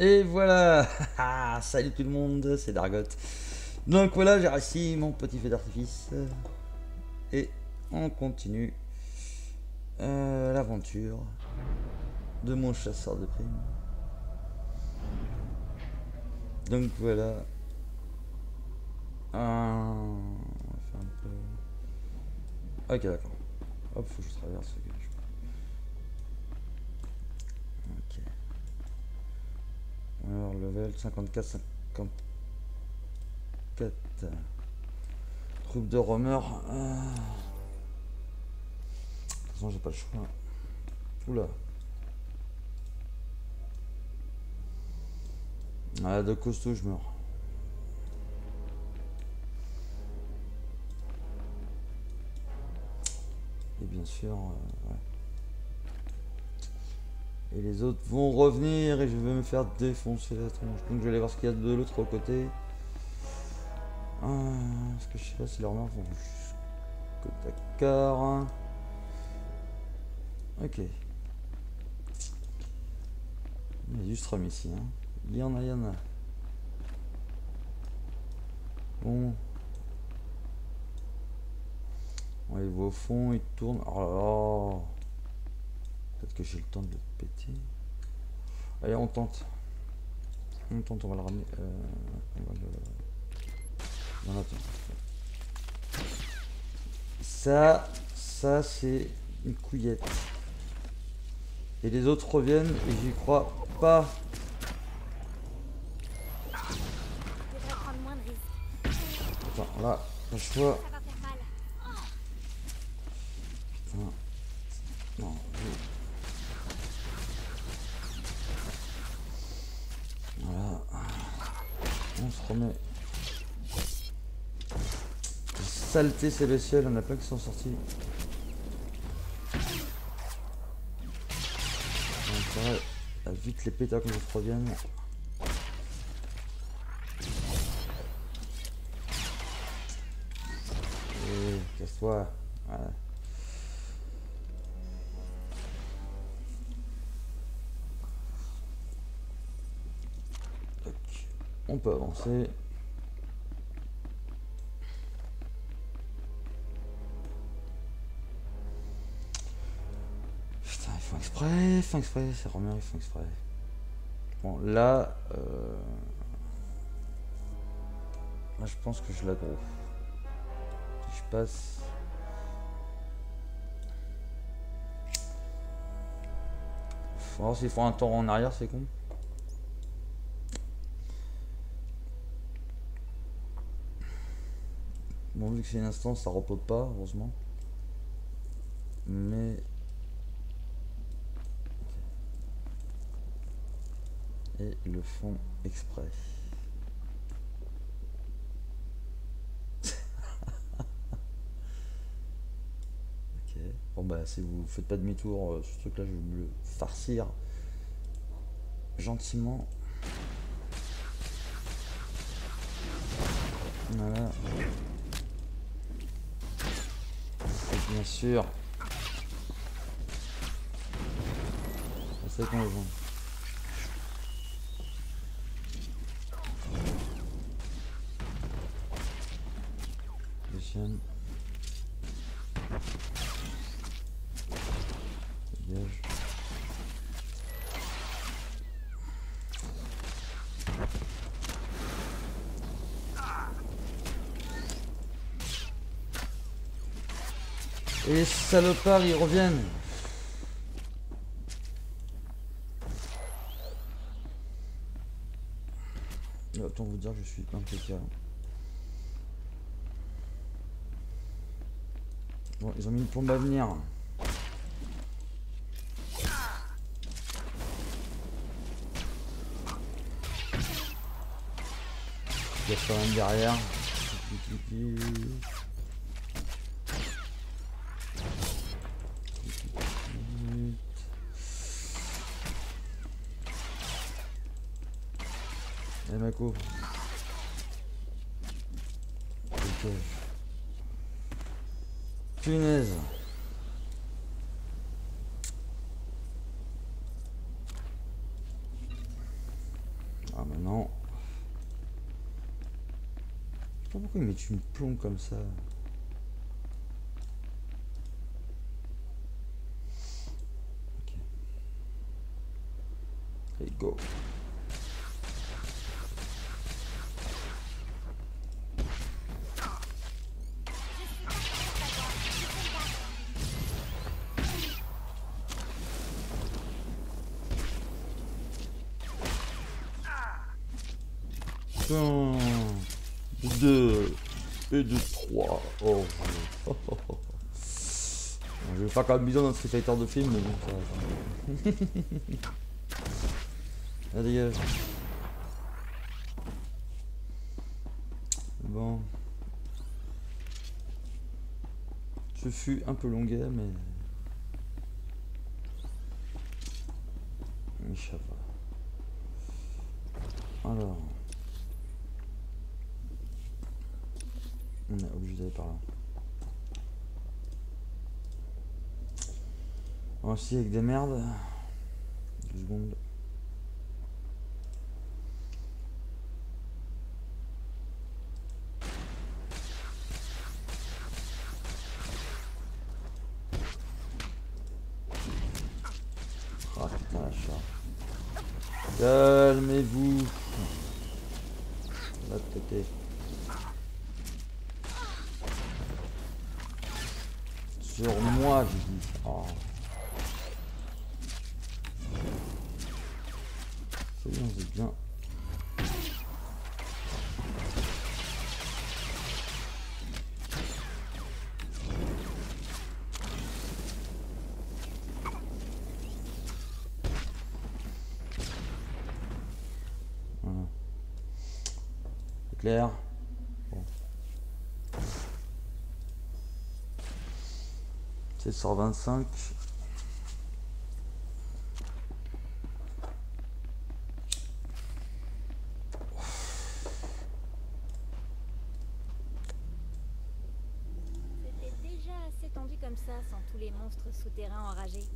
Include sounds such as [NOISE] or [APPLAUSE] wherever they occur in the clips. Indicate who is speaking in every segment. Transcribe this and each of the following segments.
Speaker 1: Et voilà [LAUGHS] ah, Salut tout le monde, c'est Dargot. Donc voilà, j'ai réussi mon petit feu d'artifice. Et on continue euh, l'aventure de mon chasseur de primes. Donc voilà. Euh, on va faire un peu... Ok d'accord. Hop, faut que je traverse. Alors, level 54, 54. Troupe de roamers. Ah. De toute façon, j'ai pas le choix. Oula. Ah, de costaud, je meurs. Et bien sûr, euh. Et les autres vont revenir et je vais me faire défoncer la tronche. Donc je vais aller voir ce qu'il y a de l'autre côté. Ah, Est-ce que je sais pas si leurs mains vont jusqu'au Dakar Ok. Il y a du strum ici. Hein. Il y en a, il y en a. Bon. On les au fond, ils tournent. Oh Peut-être que j'ai le temps de le péter. Allez, on tente. On tente, on va le ramener. Euh, on va le... Non, attends. Ça, ça c'est une couillette. Et les autres reviennent et j'y crois pas. Attends, là, le choix. Putain. Non, on se remet. Saleté célestielle, on a pas qui sont sortis. On va vite les pétards nous reviennent. Et casse-toi. On peut avancer. Putain, ils font exprès, ils font exprès, c'est Romain, ils font exprès. Bon, là... Euh... Là, je pense que je l'aggro. Je passe... Faut voir s'ils font un tour en arrière, c'est con. Bon, vu que c'est une instance, ça repose pas, heureusement. Mais... Et le fond exprès. [LAUGHS] ok. Bon bah si vous faites pas demi-tour, euh, ce truc là je vais le farcir gentiment. Voilà. Bien sûr. C'est qu'on le. Deuxième. Dégage. Et les salopards, ils reviennent. Autant vous dire je suis impeccable. Bon, ils ont mis une pompe à venir. Il y a quand même derrière. Monaco. Okay. Punaise. Ah maintenant. Je sais pas pourquoi ils mettent une plombe comme ça. Okay. There you go. Faire quand même bizarre dans Street Fighter de film, mais bon, ça va. Ah, dégage. Bon. Je fus un peu longuet, mais... Mais ça va. Alors... On est obligé d'aller par là. Essayer avec des merdes. Deux secondes. Ah putain la. Calmez-vous. La tête. Sur moi, je dis. Oh. C'est bien. Voilà. Clair. Bon. 725.
Speaker 2: C'était déjà assez tendu comme ça sans tous les monstres souterrains enragés.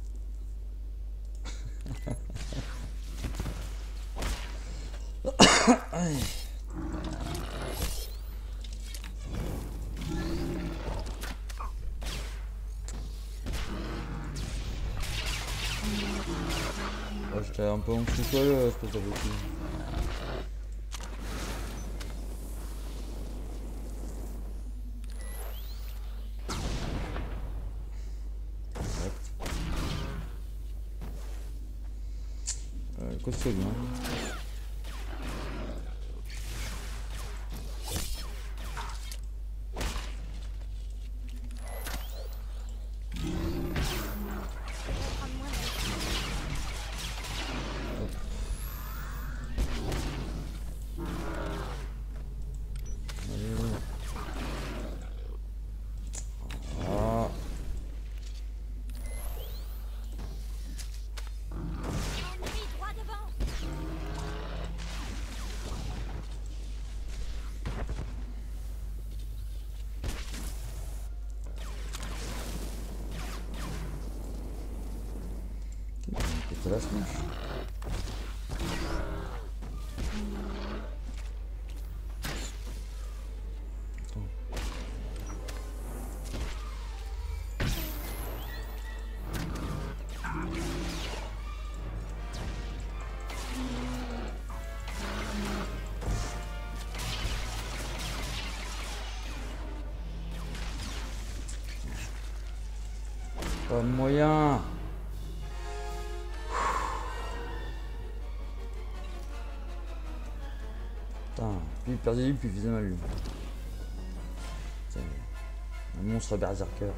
Speaker 1: Ouais, J'étais un peu en dessous de toi, là, espèce d'abruti. Direct. Euh, quoi c'est bien Pas moyen. Putain, plus il perdait lui, plus il faisait mal lui. Un monstre berserker.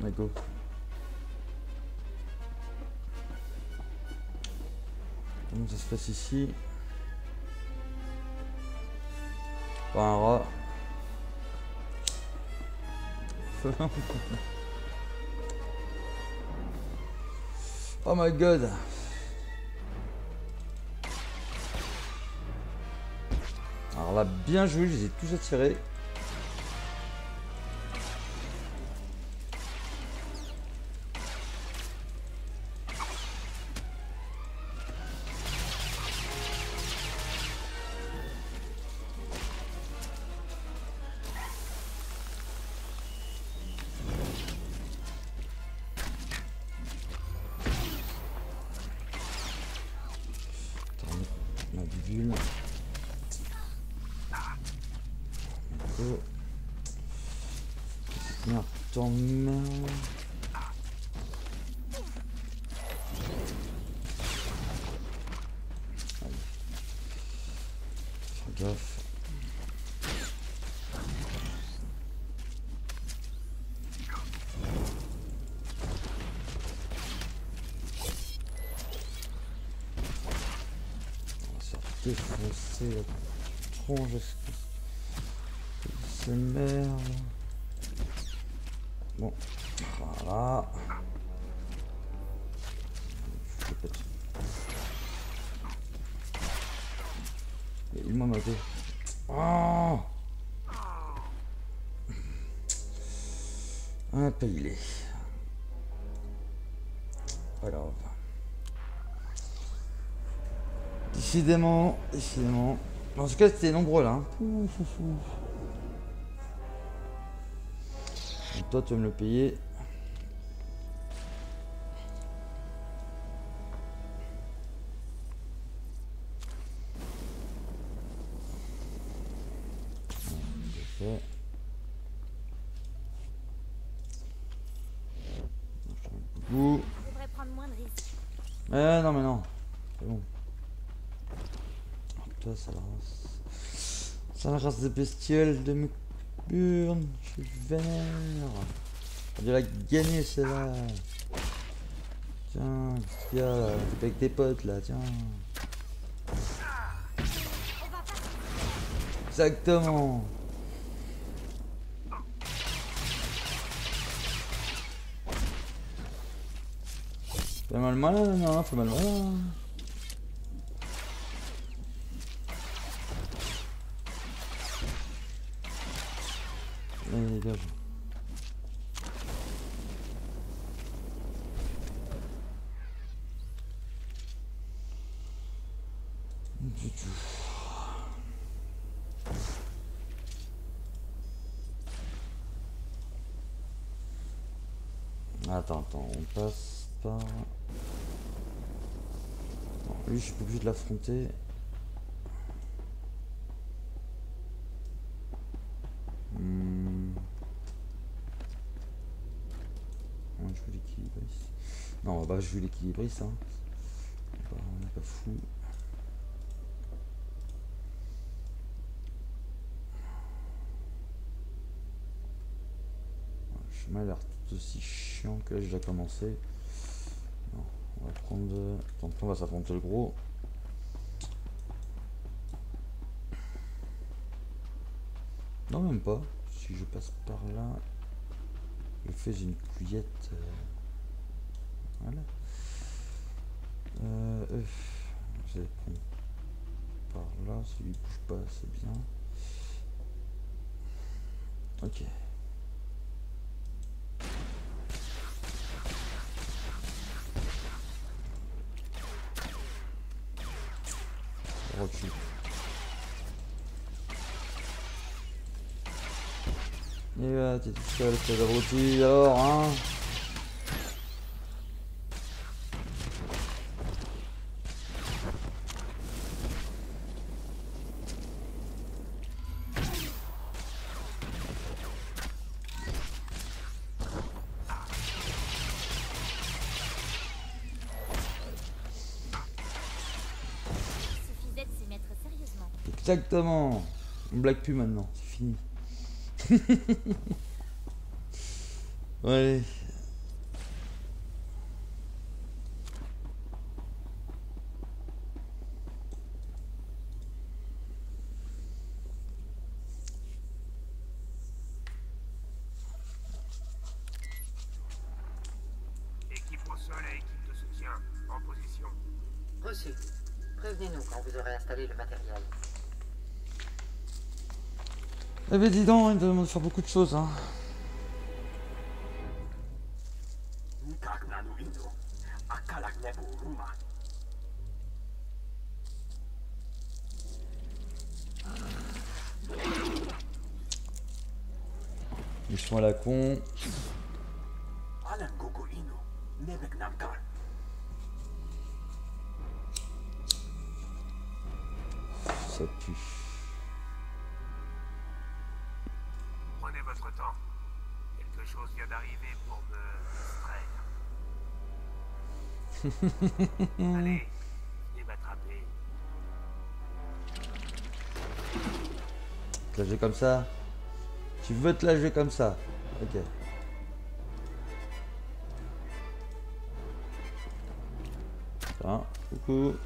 Speaker 1: Allez, go. Comment ça se passe ici? Pas un rat. [LAUGHS] oh my god. Alors là, bien joué, je les ai tous attirés. Défoncer la tronche. C'est merde? Bon, voilà. Il m'a maté. Oh Un paillet. Pas Décidément, décidément. En tout cas, c'était nombreux là. hein. Ouf, ouf, ouf. Donc toi, tu vas me le payer? Je
Speaker 2: prendre moins de risques.
Speaker 1: Eh non mais non, c'est bon. Toi, ça la race. Ça race de bestioles de Burn. Je suis vénère. On dirait gagner celle-là. Tiens, a là? T'es avec tes potes là, tiens. Exactement. Fais mal malin, non, fais mal malin. Allez, Attends, attends, on passe par... Non, lui, je suis obligé de l'affronter. Veux l'équilibriste, hein. On n'est pas fou. Le chemin a l'air tout aussi chiant que là j'ai déjà commencé. On va prendre. On va s'affronter le gros. Non, même pas. Si je passe par là, je fais une couillette. euh, Voilà. Euh, prendre par là. S'il bouge pas, c'est bien. Ok. Recule. Et là, t'es tout seul, t'es abruti alors, hein Exactement. On blague plus maintenant, c'est fini. [LAUGHS] ouais.
Speaker 3: Équipe au sol et équipe de soutien, en position.
Speaker 4: Reçu. Prévenez-nous quand vous aurez installé le matériel.
Speaker 1: Eh ben dis donc, il me demande de faire beaucoup de choses, hein. Ils sont à la con. [LAUGHS]
Speaker 3: Allez, venez m'attraper.
Speaker 1: Te lâcher comme ça Tu veux te lâcher comme ça Ok. Tiens, coucou.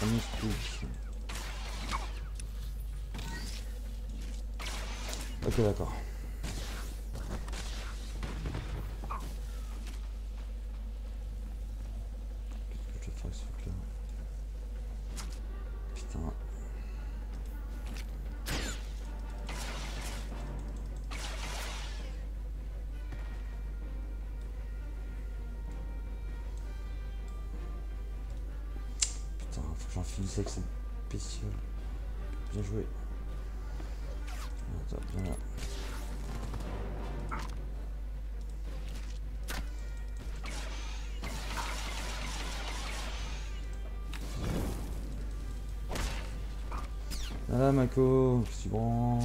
Speaker 1: Pas mystique. Ok, d'accord. Finisse avec cette bestiole. Bien joué. Attends, Mako, c'est bon.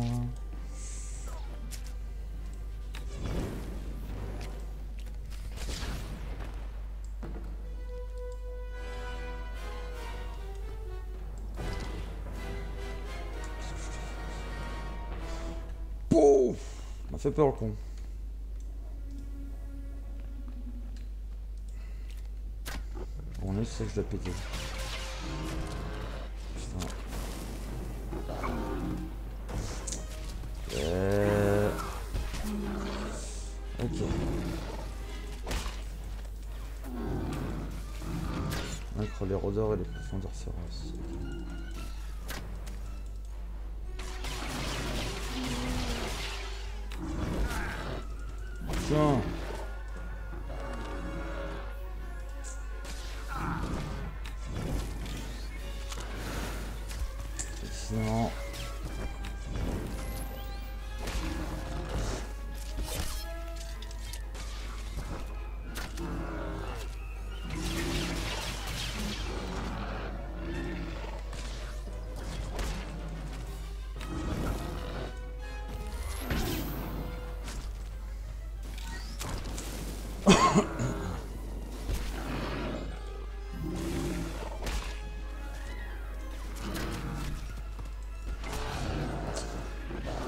Speaker 1: Fait peur le con. On est c'est que je dois péter. Euh... Ok. Vaincre les rôdeurs et les profondeurs féroces.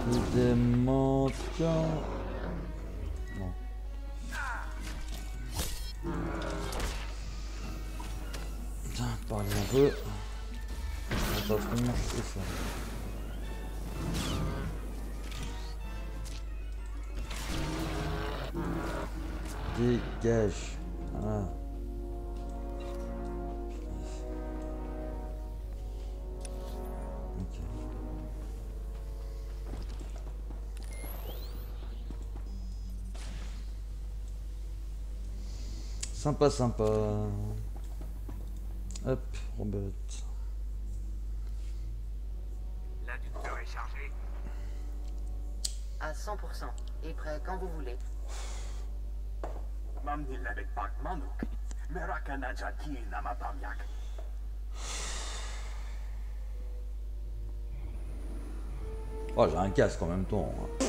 Speaker 1: Des mendiants. Non. Putain, parlez un peu. Mon patron, c'est ça. Dégage. Voilà. Sympa, sympa. Hop, Robert.
Speaker 3: L'inducteur est chargé.
Speaker 4: À 100%. Et prêt quand vous voulez.
Speaker 1: Oh, j'ai un casque en même temps. hein.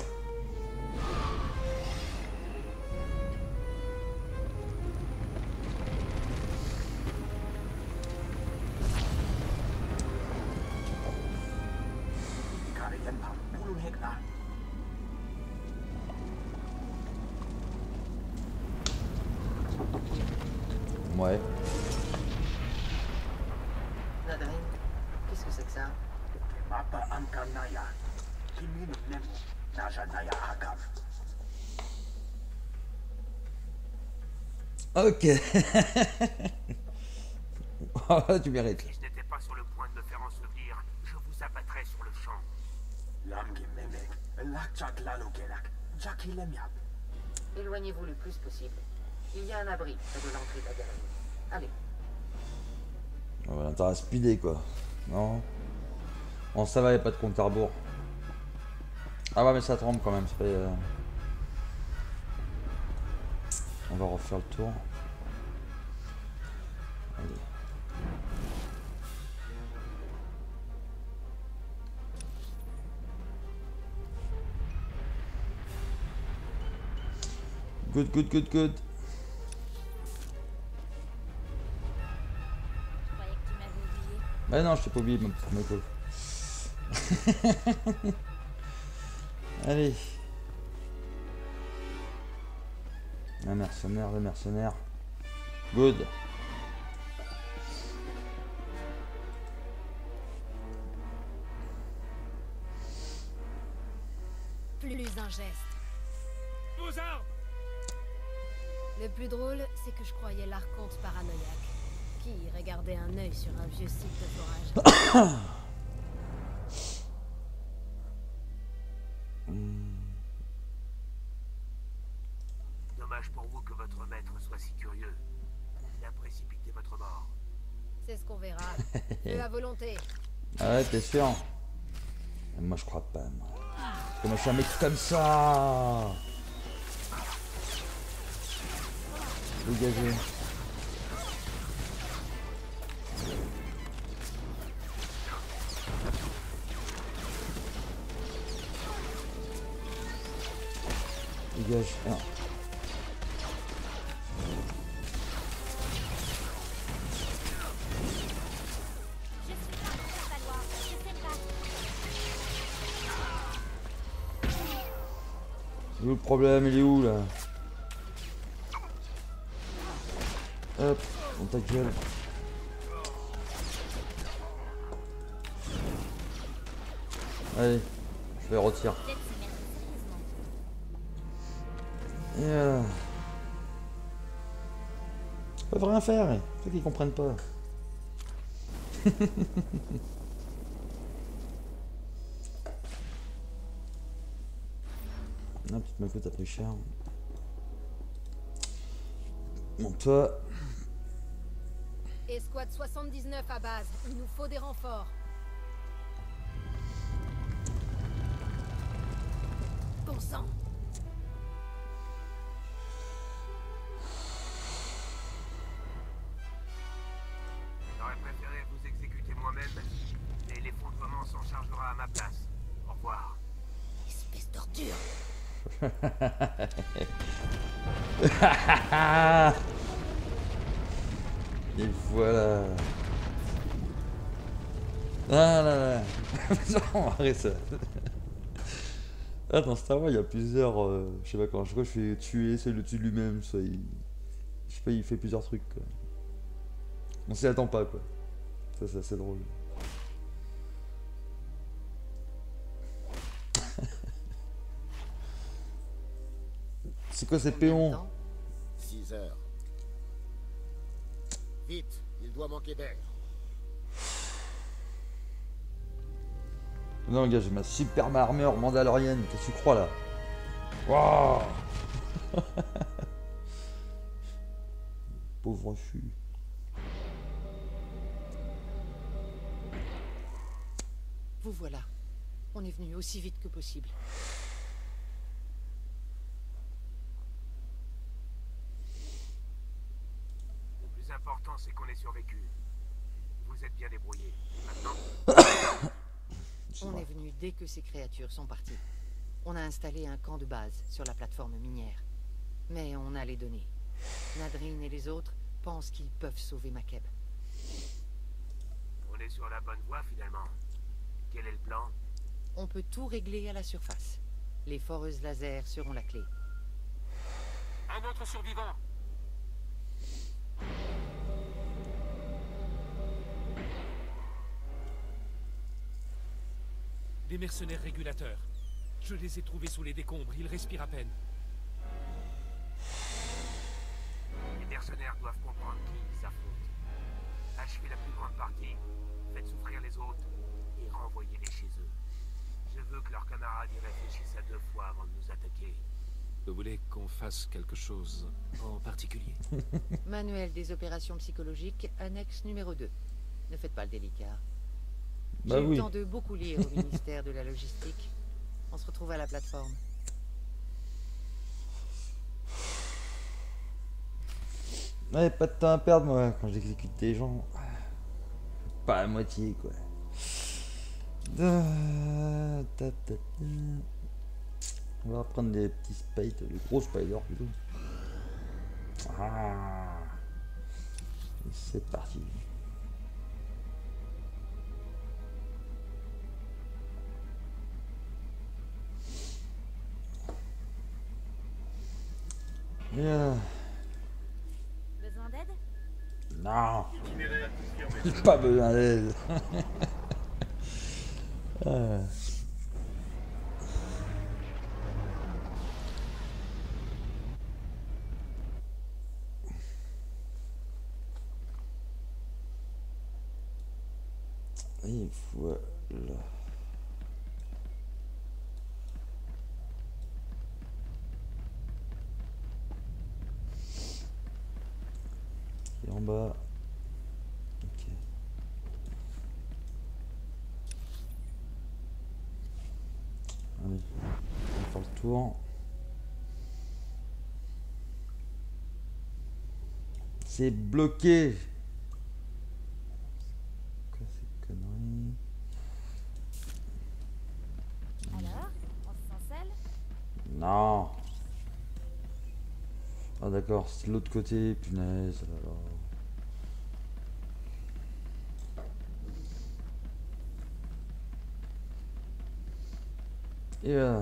Speaker 1: Ok. [LAUGHS] Ah, tu mérites.
Speaker 3: Si je n'étais pas sur le point de me faire ensevelir, je vous abattrais sur le champ.
Speaker 4: Éloignez-vous le plus possible. Il y a un abri près de l'entrée de la galerie. Allez,
Speaker 1: Ah, Voilà, t'as à speeder quoi. Non Bon, ça va, y a pas de compte à rebours. Ah ouais, mais ça tremble quand même. c'est pas, euh, On va refaire le tour. Allez. Good, good, good, good.
Speaker 2: Je croyais que tu m'avais oublié.
Speaker 1: Bah non, je t'ai pas oublié, ma petite. [LAUGHS] Allez. Un mercenaire, le mercenaire. Good.
Speaker 5: Plus un geste.
Speaker 3: Vos armes
Speaker 5: Le plus drôle, c'est que je croyais l'archonte paranoïaque, qui irait garder un œil sur un vieux site de forage.
Speaker 3: Dommage pour vous que votre maître soit si curieux. Il a précipité votre mort.
Speaker 5: C'est ce qu'on verra. [LAUGHS] Feu à volonté.
Speaker 1: Ah ouais, t'es sûr? Moi, je crois pas, moi. Moi, je suis un mec comme ça Dégagez. Dégage. Ah. Problème Il est où là Hop, on ta gueule. Allez, je vais retirer. Ils peuvent rien faire, hein. ceux qui comprennent pas. [LAUGHS] Non, petite Mako, t'as pris cher. Bon, toi,
Speaker 5: Escouade 79 à base. Il nous faut des renforts. Bon sang. [LAUGHS]
Speaker 1: Et voilà. Ah là là. [LAUGHS] Non, arrête ça. Ah, dans Star Wars, il y a plusieurs. euh, je sais pas quand. Je crois que je fais tuer, c'est le tue lui-même. Ça, il... Je sais pas, il fait plusieurs trucs. Quoi. On s'y attend pas, quoi. Ça, c'est assez drôle. C'est quoi ces péons
Speaker 4: temps
Speaker 6: 6 heures. Vite, il doit manquer d'air.
Speaker 1: Non, gars, j'ai ma super armure mandalorienne. Qu'est-ce que tu crois là Waouh [LAUGHS] Pauvre fût.
Speaker 4: Vous voilà. On est venu aussi vite que possible.
Speaker 3: Le plus important, c'est qu'on ait survécu. Vous êtes bien débrouillés. Maintenant, [COUGHS]
Speaker 4: On est venu dès que ces créatures sont parties. On a installé un camp de base sur la plateforme minière. Mais on a les données. Nadrine et les autres pensent qu'ils peuvent sauver Makeb.
Speaker 3: on est sur la bonne voie finalement. Quel est le plan?
Speaker 4: On peut tout régler à la surface. Les foreuses laser seront la clé.
Speaker 3: Un autre survivant
Speaker 7: Des mercenaires régulateurs. Je les ai trouvés sous les décombres, ils respirent à peine.
Speaker 3: Les mercenaires doivent comprendre qui ils affrontent. Achevez la plus grande partie, faites souffrir les autres et renvoyez-les chez eux. Je veux que leurs camarades y réfléchissent à deux fois avant de nous attaquer.
Speaker 7: Vous voulez qu'on fasse quelque chose en particulier? [LAUGHS]
Speaker 4: Manuel des opérations psychologiques, annexe numéro 2. Ne faites pas le délicat.
Speaker 1: Bah
Speaker 4: J'ai eu
Speaker 1: oui.
Speaker 4: le temps de beaucoup lire au ministère de la Logistique. On se retrouve à la plateforme.
Speaker 1: Ouais, pas de temps à perdre, moi, quand j'exécute des gens. Pas à moitié, quoi. On va reprendre des petits spiders, des gros spiders plutôt. Ah. C'est parti. Yeah.
Speaker 2: Besoin d'aide?
Speaker 1: Non. J'ai [LAUGHS] pas besoin d'aide. [LAUGHS] Ah. Et voilà. Bas. Ok. Allez, on va faire le tour. C'est bloqué. Quoi ces conneries
Speaker 2: Alors On se
Speaker 1: Non. Ah d'accord, c'est l'autre côté, punaise. Alors. Et euh...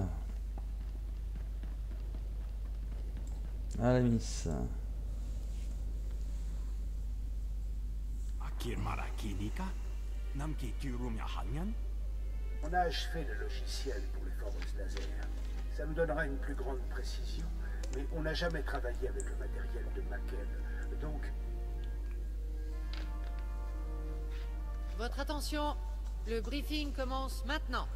Speaker 1: À la miss.
Speaker 8: Akir Marakinika Namki Turumya Hanyan?
Speaker 9: On a achevé le logiciel pour les formes laser. Ça nous donnera une plus grande précision, mais on n'a jamais travaillé avec le matériel de Macken. Donc,
Speaker 4: Votre attention, le briefing commence maintenant.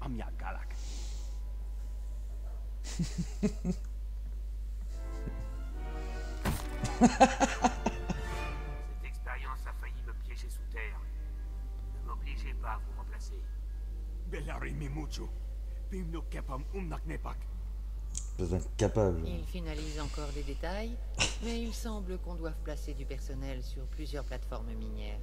Speaker 8: Amya Galak. [LAUGHS]
Speaker 3: Cette expérience a failli me piéger sous terre. Ne m'obligez pas à vous remplacer.
Speaker 8: Belari Mimuchu Pimno Kepam Umnak Nepak
Speaker 1: Pas incapable.
Speaker 4: Il finalise encore des détails, mais il semble qu'on doive placer du personnel sur plusieurs plateformes minières.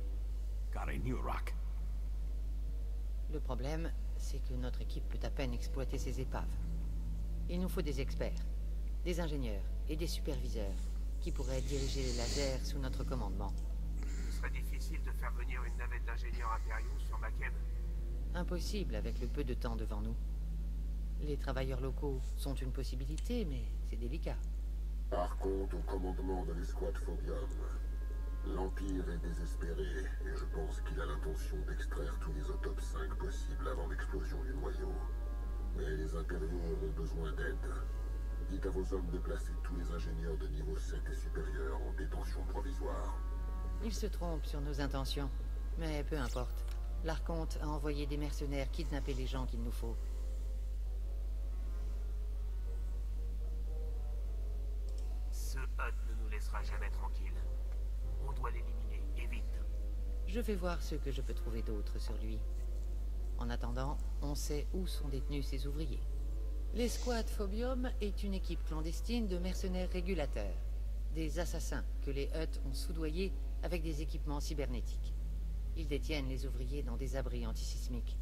Speaker 4: Le problème, c'est que notre équipe peut à peine exploiter ces épaves. Il nous faut des experts, des ingénieurs et des superviseurs qui pourraient diriger les lasers sous notre commandement.
Speaker 3: Ce serait difficile de faire venir une navette d'ingénieurs impériaux sur.
Speaker 4: Impossible avec le peu de temps devant nous. Les travailleurs locaux sont une possibilité, mais c'est délicat.
Speaker 6: Par contre, au commandement de l'escouade Phobium, l'Empire est désespéré et je pense qu'il a l'intention d'extraire tous les autopes 5 possibles avant l'explosion du noyau. Mais les impériaux ont besoin d'aide. Dites à vos hommes de placer tous les ingénieurs de niveau 7 et supérieur en détention provisoire.
Speaker 4: Ils se trompent sur nos intentions, mais peu importe. L'Archonte a envoyé des mercenaires kidnapper les gens qu'il nous faut.
Speaker 3: Ne nous laissera jamais tranquille. On doit l'éliminer, et vite.
Speaker 4: Je vais voir ce que je peux trouver d'autre sur lui. En attendant, on sait où sont détenus ces ouvriers. L'escouade Phobium est une équipe clandestine de mercenaires régulateurs. Des assassins que les Hutt ont soudoyés avec des équipements cybernétiques. Ils détiennent les ouvriers dans des abris antisismiques.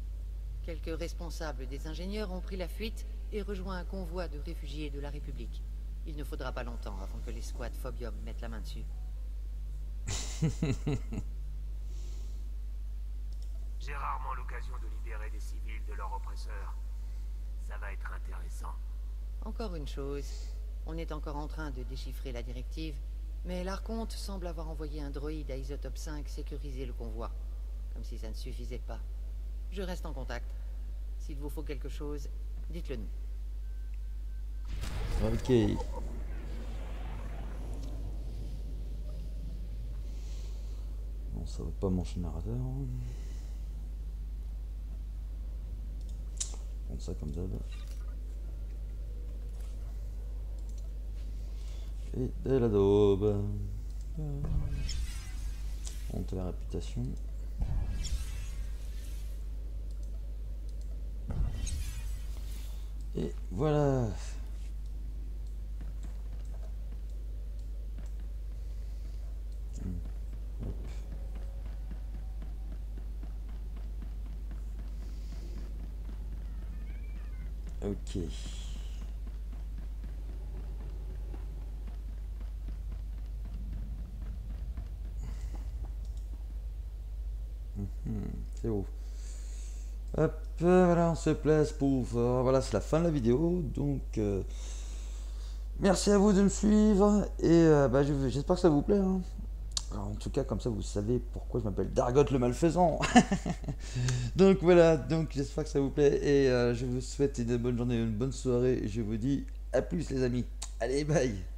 Speaker 4: Quelques responsables des ingénieurs ont pris la fuite et rejoint un convoi de réfugiés de la République. Il ne faudra pas longtemps avant que l'escouade Phobium mette la main dessus. [LAUGHS]
Speaker 3: J'ai rarement l'occasion de libérer des civils de leurs oppresseurs. Ça va être intéressant.
Speaker 4: Encore une chose, on est encore en train de déchiffrer la directive, mais l'Archonte semble avoir envoyé un droïde à Isotope 5 sécuriser le convoi. Comme si ça ne suffisait pas. Je reste en contact. S'il vous faut quelque chose, dites-le nous.
Speaker 1: Ok. Bon, ça va pas mon générateur. Bon, ça comme d'hab. Et de la daube. Monte la réputation. Et voilà. Mhm, C'est beau. Hop, voilà, on se place pour... euh, voilà, c'est la fin de la vidéo. Donc, euh, merci à vous de me suivre. Et euh, bah, je- j'espère que ça vous plaît. hein. En tout cas, comme ça, vous savez pourquoi je m'appelle Dargot le malfaisant. [LAUGHS] donc voilà, donc j'espère que ça vous plaît. Et euh, je vous souhaite une bonne journée, une bonne soirée. Et je vous dis à plus les amis. Allez, bye